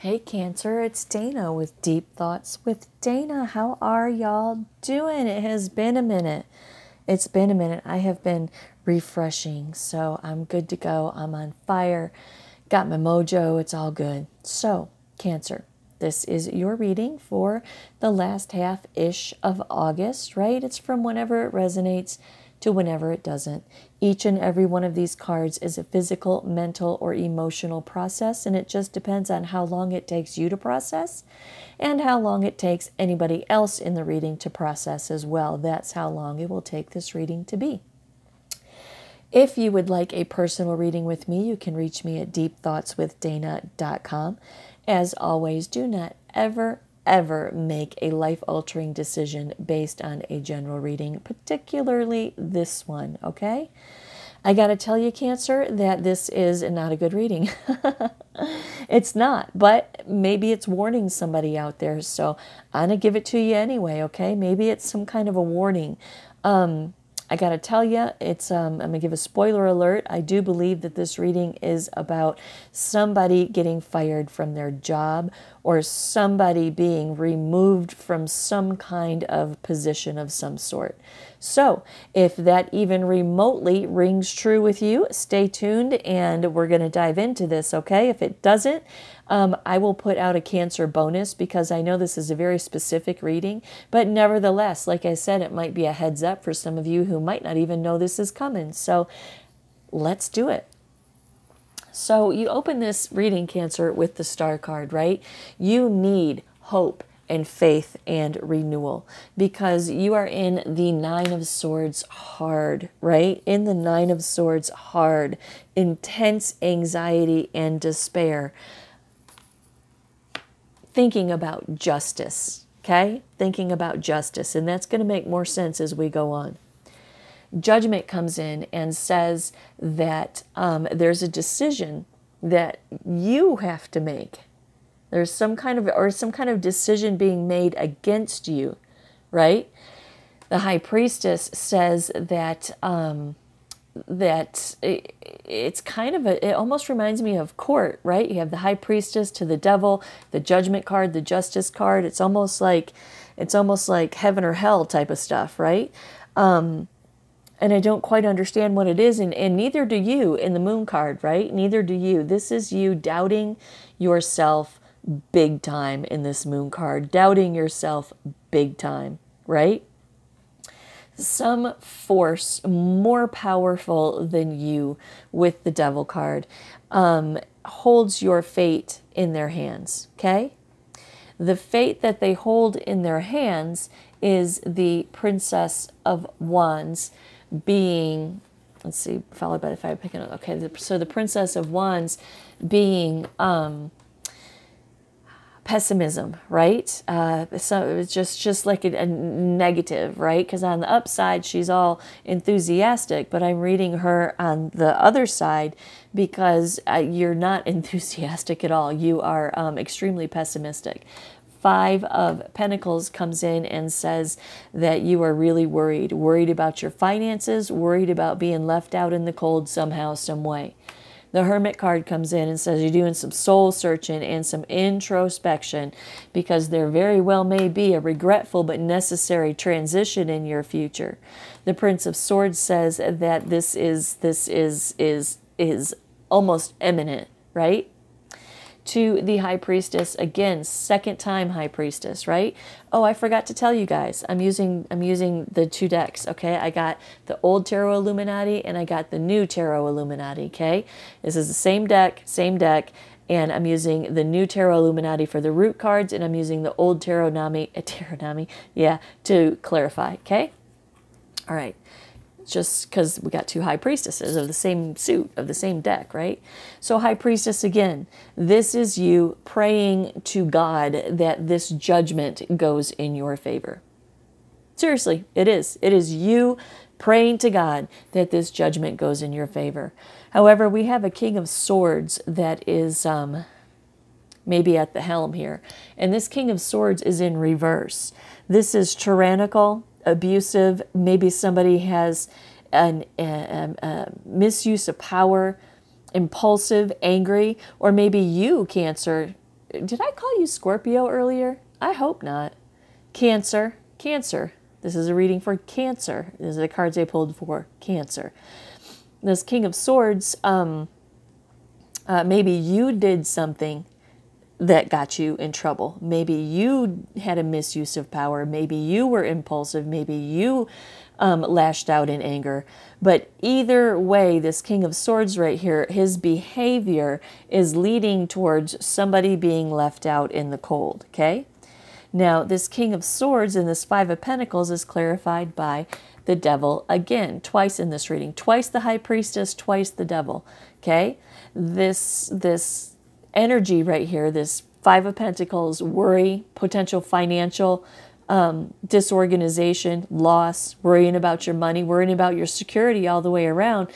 Hey, Cancer, it's Dana with Deep Thoughts with Dana. How are y'all doing? It has been a minute. It's been a minute. I have been refreshing, so I'm good to go. I'm on fire. Got my mojo. It's all good. So, Cancer, this is your reading for the last half ish of August, right? It's from whenever it resonates to whenever it doesn't. Each and every one of these cards is a physical, mental, or emotional process, and it just depends on how long it takes you to process and how long it takes anybody else in the reading to process as well. That's how long it will take this reading to be. If you would like a personal reading with me, you can reach me at deepthoughtswithdana.com. As always, do not ever, ever make a life altering decision based on a general reading, particularly this one, okay? I got to tell you, Cancer, that this is not a good reading. it's not, but maybe it's warning somebody out there. So I'm going to give it to you anyway, okay? Maybe it's some kind of a warning. Um, I got to tell you, it's um, I'm to give a spoiler alert. I do believe that this reading is about somebody getting fired from their job or somebody being removed from some kind of position of some sort. So, if that even remotely rings true with you, stay tuned and we're to dive into this, okay? If it doesn't, um, I will put out a cancer bonus because I know this is a very specific reading, but nevertheless, like I said, it might be a heads up for some of you who might not even know this is coming. So let's do it. So you open this reading, Cancer, with the star card, right? You need hope and faith and renewal because you are in the nine of swords hard right in the nine of swords hard intense anxiety and despair thinking about justice, okay? Thinking about justice, and that's going to make more sense as we go on. Judgment comes in and says that um, there's a decision that you have to make. There's some kind of or some kind of decision being made against you, right? The high priestess says that um, that it, it's kind of a it almost reminds me of court right? You have the high priestess to the devil the judgment card the justice card. It's almost like it's almost like heaven or hell type of stuff right? Um, and i don't quite understand what it is and, and neither do you in the moon card right? Neither do you. This is you doubting yourself big time in this moon card doubting yourself big time right some force more powerful than you with the devil card um, holds your fate in their hands. Okay? The fate that they hold in their hands is the Princess of Wands being, let's see, followed by the five picking up. Okay, so the Princess of Wands being um, pessimism, right? Uh, so it's just just like a, a negative, right? Because on the upside she's all enthusiastic, but I'm reading her on the other side because uh, you're not enthusiastic at all. You are um, extremely pessimistic. Five of Pentacles comes in and says that you are really worried, worried about your finances, worried about being left out in the cold somehow, some way the Hermit card comes in and says you're doing some soul searching and some introspection because there very well may be a regretful but necessary transition in your future. The Prince of Swords says that this is this is is is almost imminent, right? To the high priestess again second time high priestess right? Oh i forgot to tell you guys i'm using i'm using the two decks okay? I got the old tarot illuminati and i got the new tarot illuminati okay? This is the same deck same deck and I'm using the new Tarot Illuminati for the root cards, and I'm using the old Tarot Nami, uh, Tarot Nami, yeah, to clarify, okay? All right just because we got two high priestesses of the same suit, of the same deck, right? So, high priestess again, this is you praying to God that this judgment goes in your favor. Seriously, it is. It is you praying to God that this judgment goes in your favor. However, we have a king of swords that is um, maybe at the helm here. And this king of swords is in reverse. This is tyrannical abusive, maybe somebody has an, a, a misuse of power, impulsive, angry, or maybe you, Cancer, did I call you Scorpio earlier? I hope not. Cancer, Cancer. This is a reading for Cancer. These are the cards I pulled for Cancer. This King of Swords, um, uh, maybe you did something that got you in trouble. Maybe you had a misuse of power. Maybe you were impulsive. Maybe you um, lashed out in anger. But either way, this King of Swords right here, his behavior is leading towards somebody being left out in the cold, okay? Now, this King of Swords and this Five of Pentacles is clarified by the devil again, twice in this reading. Twice the High Priestess, twice the devil, okay? This, this energy right here, this Five of Pentacles, worry, potential financial um, disorganization, loss, worrying about your money, worrying about your security all the way around.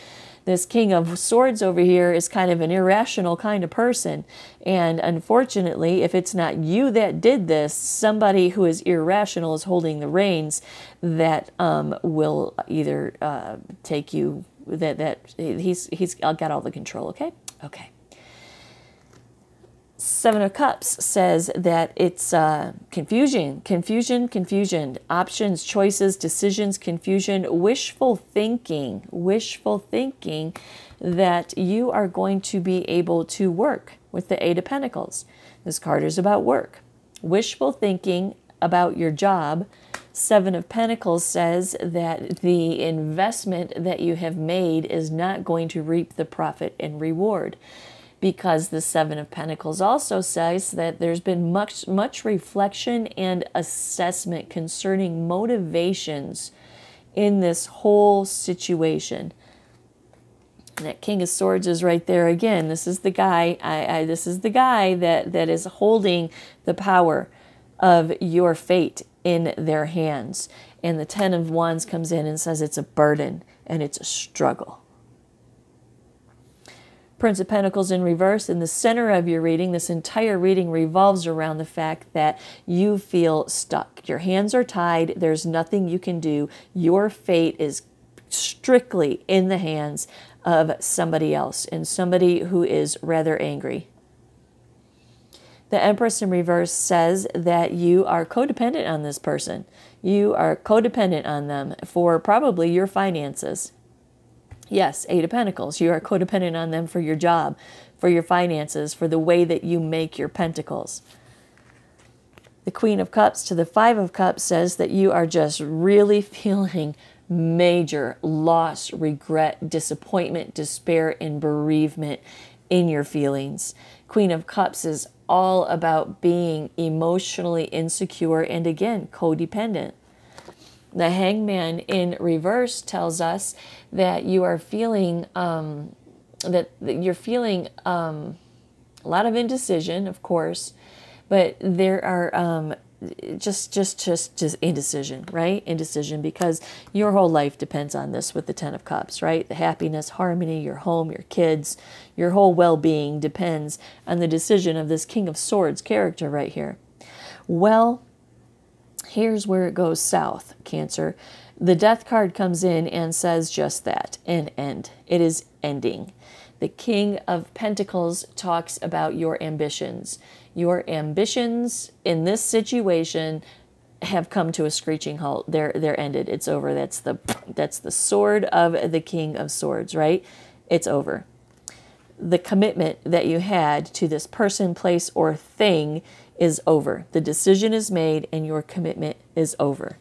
This King of Swords over here is kind of an irrational kind of person. And unfortunately, if it's not you that did this, somebody who is irrational is holding the reins that um, will either uh, take you, that, that he's, he's got all the control, okay? Okay. Seven of Cups says that it's uh, confusion, confusion, confusion, options, choices, decisions, confusion, wishful thinking, wishful thinking that you are going to be able to work with the Eight of Pentacles. This card is about work. Wishful thinking about your job. Seven of Pentacles says that the investment that you have made is not going to reap the profit and reward because the Seven of Pentacles also says that there's been much, much reflection and assessment concerning motivations in this whole situation. And that King of Swords is right there again. This is the guy. I, I, this is the guy that that is holding the power of your fate in their hands. And the Ten of Wands comes in and says it's a burden and it's a struggle. Prince of Pentacles in reverse in the center of your reading. This entire reading revolves around the fact that you feel stuck. Your hands are tied. There's nothing you can do. Your fate is strictly in the hands of somebody else and somebody who is rather angry. The Empress in reverse says that you are codependent on this person. You are codependent on them for probably your finances. Yes, Eight of Pentacles. You are codependent on them for your job, for your finances, for the way that you make your pentacles. The Queen of Cups to the Five of Cups says that you are just really feeling major loss, regret, disappointment, despair, and bereavement in your feelings. Queen of Cups is all about being emotionally insecure and again, codependent. The hangman in reverse tells us that you are feeling um, that, that, you're feeling um, a lot of indecision, of course, but there are um, just just just just indecision, right? Indecision because your whole life depends on this with the 10 of cups, right? The happiness, harmony, your home, your kids, your whole well-being depends on the decision of this king of swords character right here. Well, Here's where it goes south, Cancer. The death card comes in and says just that an end. It is ending. The King of Pentacles talks about your ambitions. Your ambitions in this situation have come to a screeching halt. They're they're ended. It's over. That's the that's the sword of the King of Swords, right? It's over. The commitment that you had to this person, place, or thing is over. The decision is made and your commitment is over.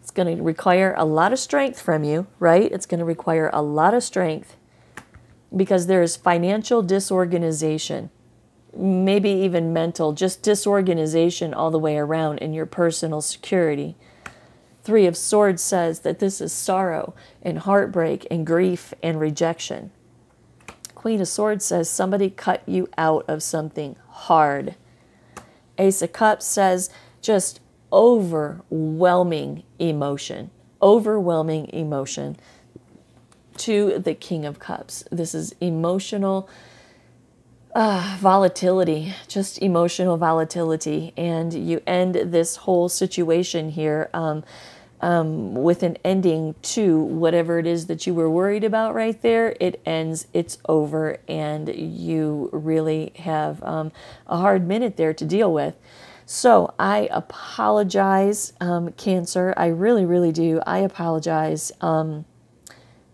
It's going to require a lot of strength from you, right? It's going to require a lot of strength because there is financial disorganization, maybe even mental, just disorganization all the way around in your personal security. Three of Swords says that this is sorrow and heartbreak and grief and rejection. Queen of Swords says somebody cut you out of something hard. Ace of Cups says just overwhelming emotion, overwhelming emotion to the King of Cups. This is emotional uh, volatility, just emotional volatility. And you end this whole situation here. Um, um, with an ending to whatever it is that you were worried about right there. It ends, it's over, and you really have um, a hard minute there to deal with. So I apologize, um, Cancer. I really, really do. I apologize. Um,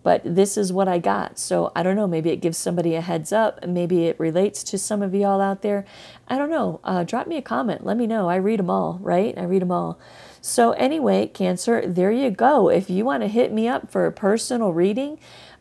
but this is what I got. So I don't know. Maybe it gives somebody a heads up. Maybe it relates to some of y'all out there. I don't know. Uh, drop me a comment. Let me know. I read them all, right? I read them all. So anyway, Cancer, there you go. If you want to hit me up for a personal reading,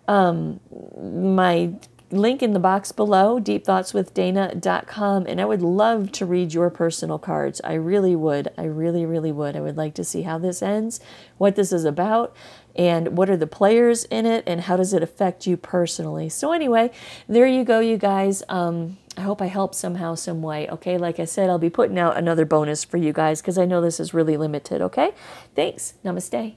um, my link in the box below, deepthoughtswithdana.com, and I would love to read your personal cards. I really would. I really, really would. I would like to see how this ends, what this is about, and what are the players in it, and how does it affect you personally. So anyway, there you go, you guys. Um, I hope I helped somehow, some way. Okay, like I said, I'll be putting out another bonus for you guys because I know this is really limited. Okay, thanks. Namaste.